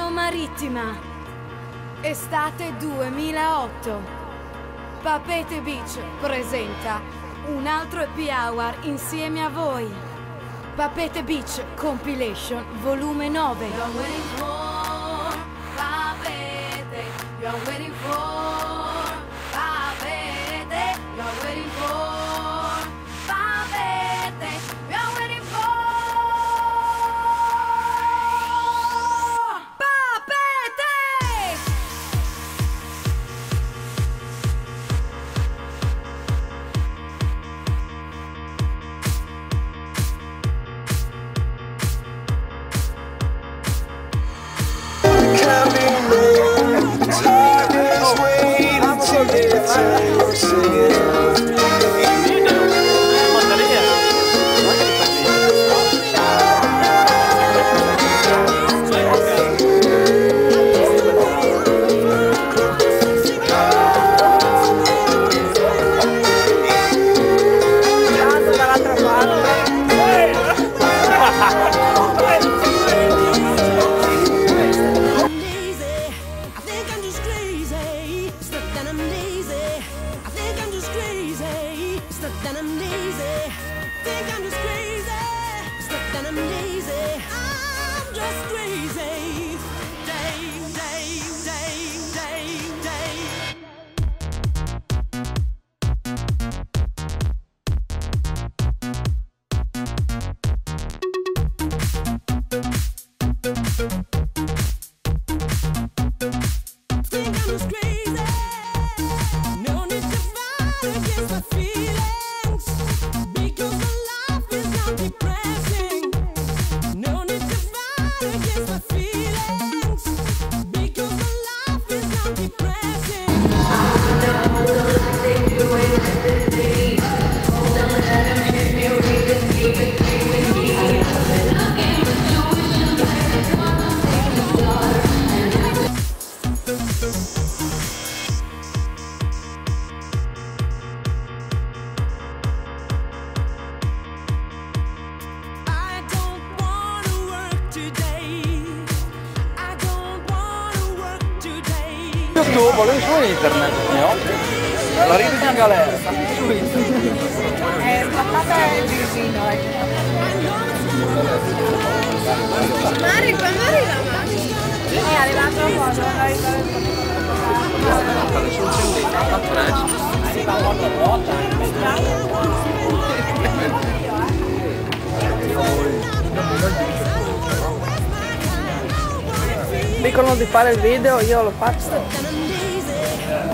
Milano Marittima. Estate 2008. Papete Beach presenta un altro happy hour insieme a voi. Papete Beach Compilation Volume 9. Glory to singing. the feeling. YouTube, volevi su internet, no? La ride in galera, su internet. Eh, patata e virgino. Mari, quando arriva Mari? È arrivato poco, è arrivato Dicono di fare il video, io lo faccio.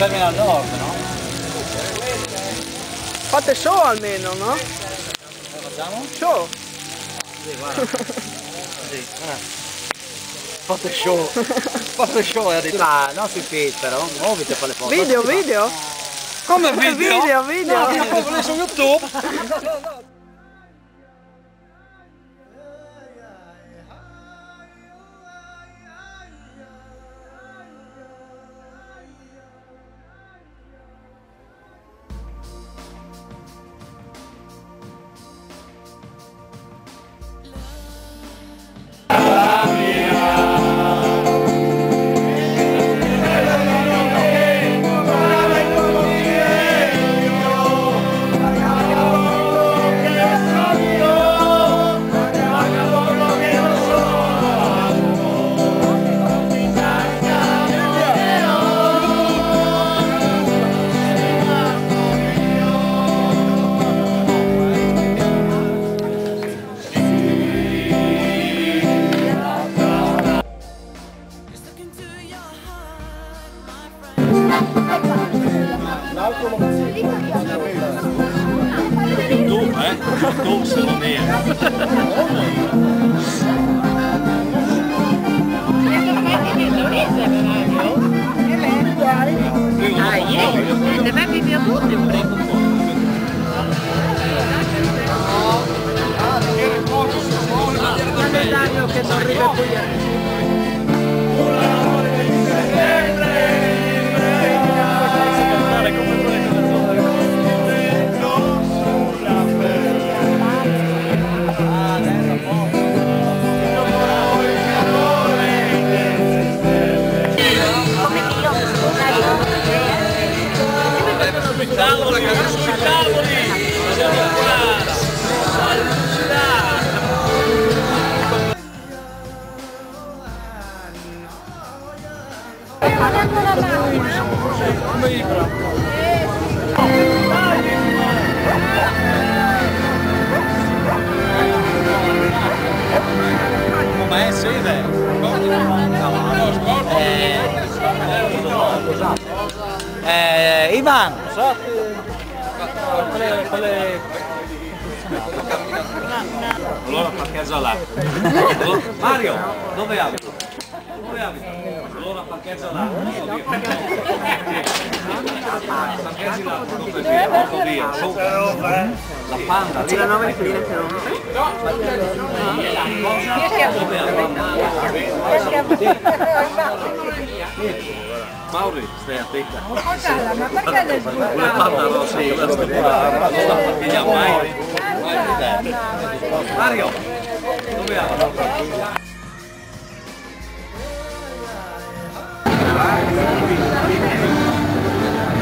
Termina al nord, no? Fate show almeno, no? Lo facciamo? Show. Sì, guarda. Sì. eh. Fate show. Fate show, ha detto. Ah, no sui feed però, muoviti a fare le foto. Video, video. Come video? Video, video. No, io su YouTube. né? Ou Salomé. Aí, você vai viver muito emprego bom. Ah, que é bom, que é bom. Ah, que é bom, que é bom. Eh, Ivan, so quelle, quelle... Allora fa casa là. Mario, dove abiti? Dove abiti? Allora parcheggia là. Parcheggi là, dove via, porto via. Su. La panda lì. La Mauri, stai attenta. Ma perché le Una panda rossa, io la sto non sta parcheggia mai. Mario, dove abiti?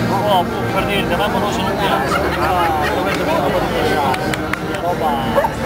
No, per dire, ma non sono piazza. Dove dobbiamo lasciare? Roba.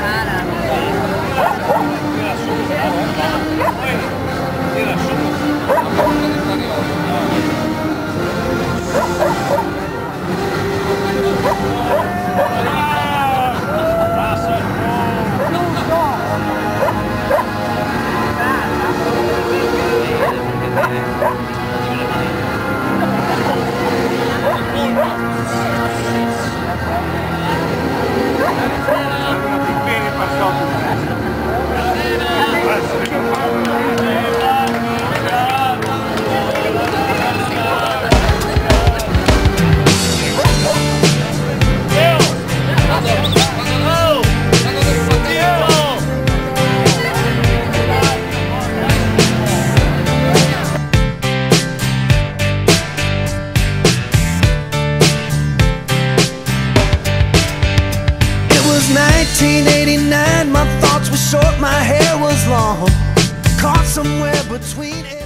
1989, my thoughts were short, my hair was long. Caught somewhere between.